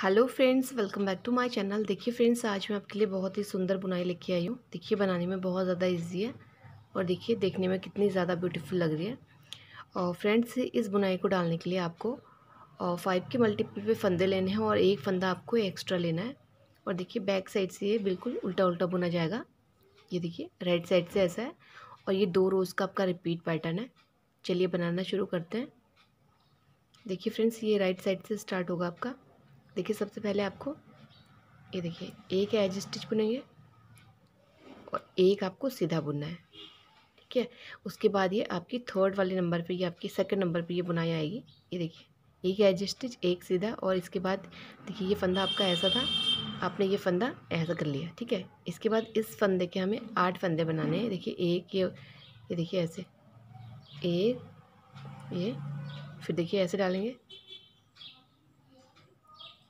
Hello friends, welcome back to my channel. देखिए friends, आज मैं आपके लिए बहुत ही सुंदर बुनाई लेके आई हूँ। देखिए, बनाने में बहुत ज़्यादा इजी है और देखिए, देखने में कितनी ज़्यादा ब्यूटीफुल लग रही है। और फ्रेंड्स, इस बुनाई को डालने के लिए आपको फाइव के मल्टीपल पे फंदे लेने हैं और एक फंदा आपको एक्स्ट्रा लेना है। और देखिए बैक साइड से ये बिल्कुल उल्टा उल्टा बुना जाएगा। ये देखिए राइट साइड से ऐसा है और ये दो रोज़ का आपका रिपीट पैटर्न है। चलिए, बनाना शुरू करते हैं। देखिए फ्रेंड्स, ये राइट साइड से स्टार्ट होगा आपका। देखिए सबसे पहले आपको, ये देखिए, एक एज स्टिच बुनेंगे और एक आपको सीधा बुनना है, ठीक है? उसके बाद ये आपकी थर्ड वाले नंबर पे, ये आपकी सेकंड नंबर पे ये बुनाई आएगी। ये देखिए, एक एज स्टिच एक सीधा और इसके बाद देखिए ये फंदा आपका ऐसा था, आपने ये फंदा ऐसा कर लिया, ठीक है? इसके बाद इस फंदे के हमें आठ फंदे बनाने हैं। देखिए, एक ये ये देखिए ऐसे, एक, ये, फिर देखिए ऐसे डालेंगे।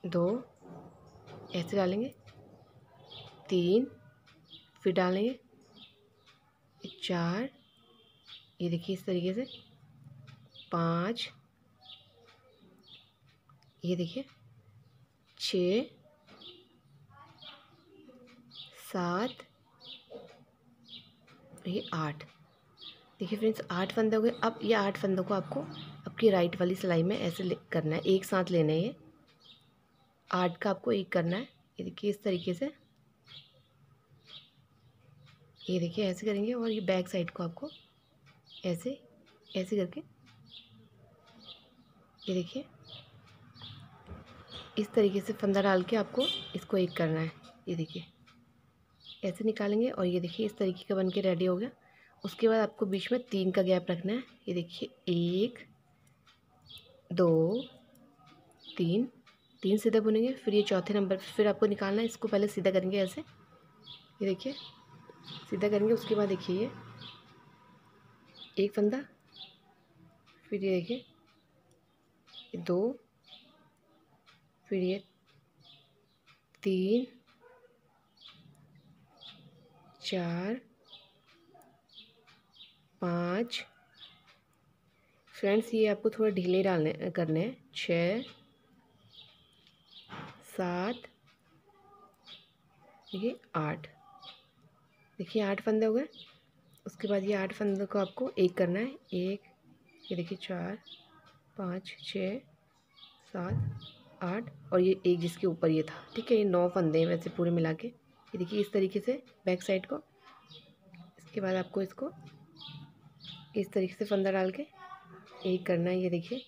दो, ऐसे डालेंगे। तीन, फिर डालेंगे। चार, ये देखिए इस तरीके से। पाँच, ये देखिए। छ, सात, ये आठ। देखिए फ्रेंड्स, आठ फंदे हो गए। अब ये आठ फंदों को आपको आपकी राइट वाली सिलाई में ऐसे करना है। एक साथ लेना है ये। आठ का आपको एक करना है। ये देखिए, इस तरीके से। ये देखिए, ऐसे करेंगे और ये बैक साइड को आपको ऐसे ऐसे करके। ये देखिए, इस तरीके से फंदा डाल के आपको इसको एक करना है। ये देखिए, ऐसे निकालेंगे और ये देखिए, इस तरीके का बन के रेडी हो गया। उसके बाद आपको बीच में तीन का गैप रखना है। ये देखिए, एक, दो, तीन तीन सीधे बुनेंगे, फिर ये चौथे नंबर पर फिर आपको निकालना है, इसको पहले सीधा करेंगे ऐसे। ये देखिए, सीधा करेंगे, उसके बाद देखिए ये। एक फंदा, फिर ये देखिए दो, फिर ये तीन, चार, पाँच। फ्रेंड्स, ये आपको थोड़ा ढीले डालने, करने हैं। छः सात ये आठ। देखिए आठ फंदे हो गए। उसके बाद ये आठ फंदों को आपको एक करना है। एक, ये देखिए चार, पाँच, छ, सात, आठ और ये एक जिसके ऊपर ये था। ठीक है, ये नौ फंदे हैं वैसे पूरे मिला के। ये देखिए इस तरीके से बैक साइड को। इसके बाद आपको इसको इस तरीके से फंदा डाल के एक करना है, ये देखिए।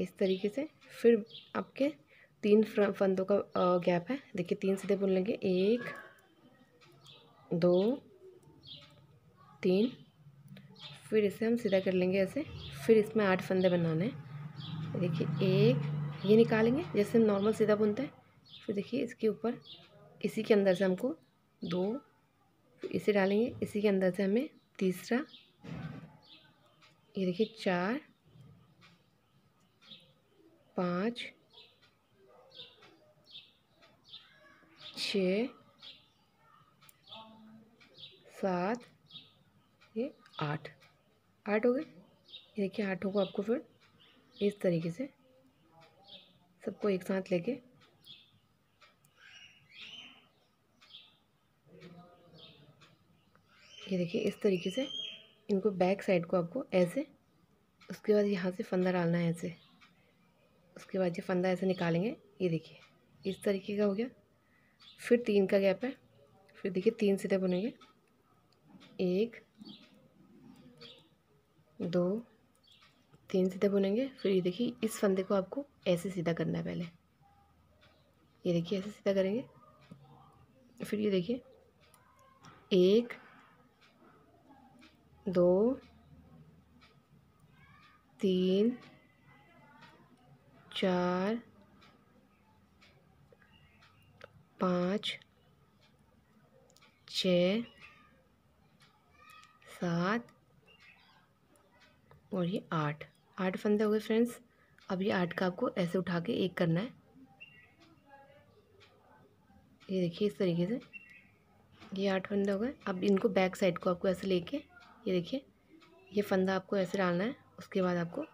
इस तरीके से फिर आपके तीन फंदों का गैप है। देखिए, तीन सीधे बुन लेंगे। एक, दो, तीन। फिर इसे हम सीधा कर लेंगे ऐसे। फिर इसमें आठ फंदे बनाने हैं। देखिए, एक, ये निकालेंगे, जैसे हम नॉर्मल सीधा बुनते हैं। फिर देखिए, इसके ऊपर, इसी के अंदर से हमको दो, इसे डालेंगे। इसी के अंदर से हमें तीसरा, ये देखिए, चार, पाँच छ, सात, ये आठ। आठ हो गए? ये देखिए आठों को आपको फिर। इस तरीके से सबको एक साथ लेके। ये देखिए इस तरीके से इनको बैक साइड को आपको ऐसे, उसके बाद यहाँ से फंदा डालना है ऐसे। उसके बाद ये फंदा ऐसे निकालेंगे। ये देखिए, इस तरीके का हो गया। फिर तीन का गैप है। फिर देखिए तीन सीधे बुनेंगे। एक, दो, तीन सीधे बुनेंगे। फिर ये देखिए, इस फंदे को आपको ऐसे सीधा करना है पहले। ये देखिए, ऐसे सीधा करेंगे। फिर ये देखिए, एक, दो, तीन, चार पाँच, छ, सात और ये आठ। आठ फंदे हो गए फ्रेंड्स। अब ये आठ का आपको ऐसे उठा के एक करना है। ये देखिए इस तरीके से। ये आठ फंदे हो गए। अब इनको बैक साइड को आपको ऐसे लेके, ये देखिए, ये फंदा आपको ऐसे डालना है। उसके बाद आपको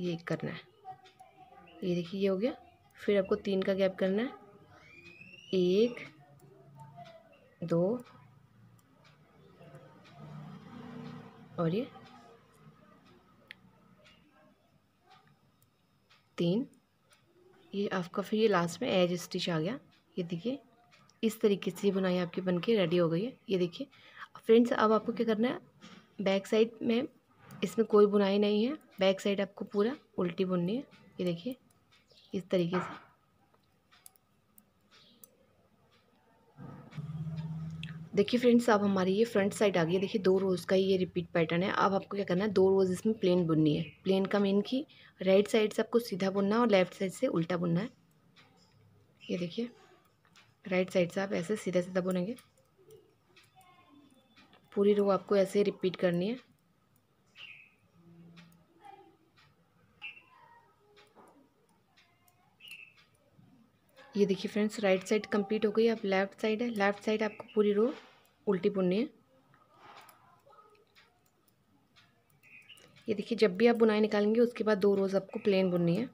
ये एक करना है। ये देखिए, ये हो गया। फिर आपको तीन का गैप करना है। एक, दो, और ये? तीन। ये आपका फिर ये लास्ट में एज स्टिच आ गया। ये देखिए, इस तरीके से बुनाई आपकी बन के रेडी हो गई है। ये देखिए। फ्रेंड्स अब आपको क्या करना है? बैक साइड में इसमें कोई बुनाई नहीं है। बैक साइड आपको पूरा उल्टी बुननी है। ये देखिए, इस तरीके से। देखिए फ्रेंड्स, अब हमारी ये फ्रंट साइड आ गई है। देखिए दो रोज़ का ये रिपीट पैटर्न है। अब आपको क्या करना है, दो रोज़ इसमें प्लेन बुननी है। प्लेन का मेन की राइट साइड से आपको सीधा बुनना है और लेफ़्ट साइड से उल्टा बुनना है। ये देखिए, राइट साइड से आप ऐसे सीधा सीधा बुनेंगे। पूरी रो आपको ऐसे रिपीट करनी है। ये देखिए फ्रेंड्स राइट साइड कंप्लीट हो गई, अब लेफ़्ट साइड है। लेफ़्ट साइड आपको पूरी रो उल्टी बुननी है। ये देखिए, जब भी आप बुनाई निकालेंगे, उसके बाद दो रोज़ आपको प्लेन बुननी है।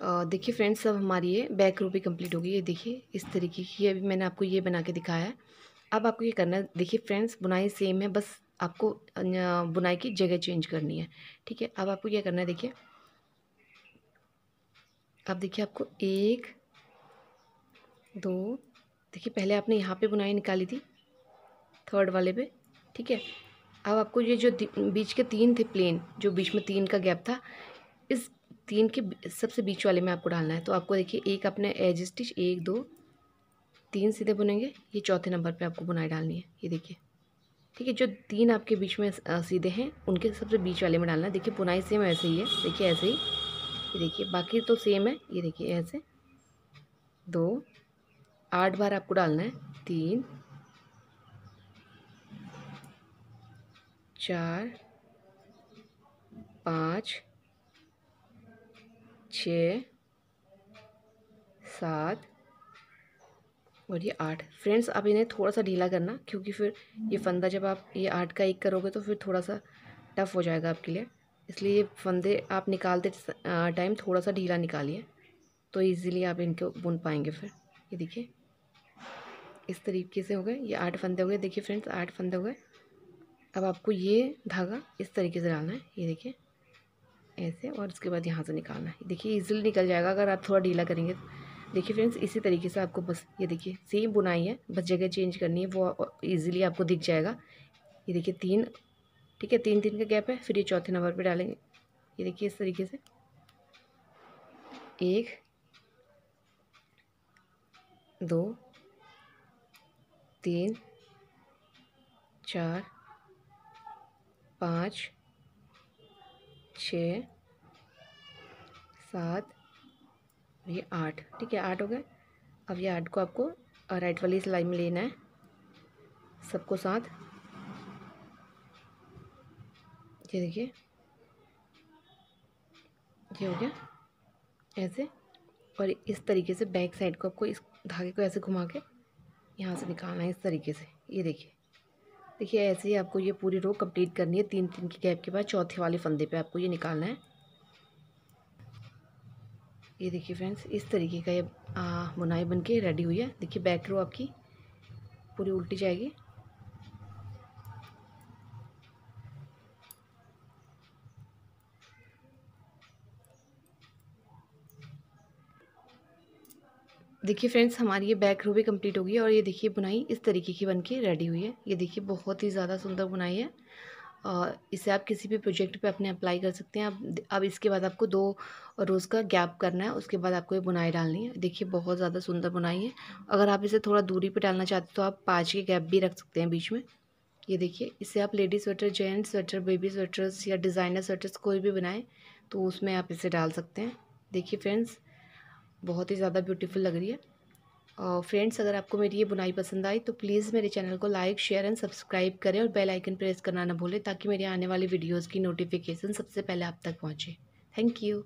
देखिए फ्रेंड्स अब हमारी ये बैक रो भी कंप्लीट हो गई। है देखिए, इस तरीके की अभी मैंने आपको ये बना के दिखाया है। अब आपको ये करना है, देखिए फ्रेंड्स बुनाई सेम है, बस आपको बुनाई की जगह चेंज करनी है, ठीक है? अब आपको क्या करना है, देखिए। अब देखिए आपको एक, दो, देखिए पहले आपने यहाँ पे बुनाई निकाली थी थर्ड वाले पे, ठीक है? अब आपको ये जो बीच के तीन थे प्लेन जो बीच में तीन का गैप था, इस तीन के सबसे बीच वाले में आपको डालना है तो आपको देखिए एक अपने एज स्टिच एक, दो तीन सीधे बुनेंगे, ये चौथे नंबर पे आपको बुनाई डालनी है, ये देखिए। ठीक है, जो तीन आपके बीच में सीधे हैं, उनके सबसे बीच वाले में डालना है। देखिए, बुनाई सेम ऐसे ही है, देखिए, ऐसे ही। ये देखिए, बाकी तो सेम है, ये देखिए, ऐसे। दो, आठ बार आपको डालना है, तीन, चार, पाँच, छ, सात और ये आठ। फ्रेंड्स आप इन्हें थोड़ा सा ढीला करना क्योंकि फिर ये फंदा जब आप ये आठ का एक करोगे तो फिर थोड़ा सा टफ़ हो जाएगा आपके लिए। इसलिए ये फंदे आप निकालते टाइम थोड़ा सा ढीला निकालिए तो इजीली आप इनको बुन पाएँगे फिर। ये देखिए। इस तरीके से हो गए। ये आठ फंदे हो गए। देखिए फ्रेंड्स आठ फंदे हो गए। अब आपको ये धागा इस तरीके से डालना है। ये देखिए। ऐसे और उसके बाद यहाँ से निकालना है। देखिए इजीली निकल जाएगा। अगर आप थोड़ा ढीला करेंगे देखिए फ्रेंड्स इसी तरीके से आपको बस, ये देखिए सेम बुनाई है, बस जगह चेंज करनी है, वो ईजिली आपको दिख जाएगा। ये देखिए, तीन, ठीक है तीन तीन का गैप है, फिर ये चौथे नंबर पे डालेंगे। ये देखिए, इस तरीके से। एक, दो, तीन, चार, पाँच, छ, सात ये आठ, ठीक है, आठ हो गए। अब ये आठ को आपको राइट वाली सिलाई में लेना है, सबको साथ। ये देखिए। ये हो गया, ऐसे। और इस तरीके से बैक साइड को आपको इस धागे को ऐसे घुमा के यहाँ से निकालना है, इस तरीके से। ये देखिए। देखिए, ऐसे ही आपको ये पूरी रो कंप्लीट करनी है तीन तीन की गैप के बाद चौथे वाले फंदे पे आपको ये निकालना है। ये देखिए फ्रेंड्स इस तरीके का ये बुनाई बन के रेडी हुई है। देखिए बैक रो आपकी पूरी उल्टी जाएगी। देखिए फ्रेंड्स हमारी ये बैक रो भी कंप्लीट हो गई है और ये देखिए बुनाई इस तरीके की बन के रेडी हुई है। ये देखिए बहुत ही ज़्यादा सुंदर बुनाई है। इसे आप किसी भी प्रोजेक्ट पे अपने अप्लाई कर सकते हैं। अब अब इसके बाद आपको दो रोज़ का गैप करना है, उसके बाद आपको ये बुनाई डालनी है। देखिए, बहुत ज़्यादा सुंदर बुनाई है। अगर आप इसे थोड़ा दूरी पर डालना चाहते हैं तो आप पाँच के गैप भी रख सकते हैं बीच में। ये देखिए, इसे आप ladies sweater, gents sweater, baby sweaters या डिज़ाइनर स्वेटर्स कोई भी बनाएँ तो उसमें आप इसे डाल सकते हैं। देखिए फ्रेंड्स, बहुत ही ज़्यादा ब्यूटीफुल लग रही है। फ्रेंड्स अगर आपको मेरी ये बुनाई पसंद आई तो प्लीज़ मेरे चैनल को लाइक शेयर एंड सब्सक्राइब करें और बेल आइकन प्रेस करना ना भूलें, ताकि मेरे आने वाली वीडियोज़ की नोटिफिकेशन सबसे पहले आप तक पहुँचे। Thank you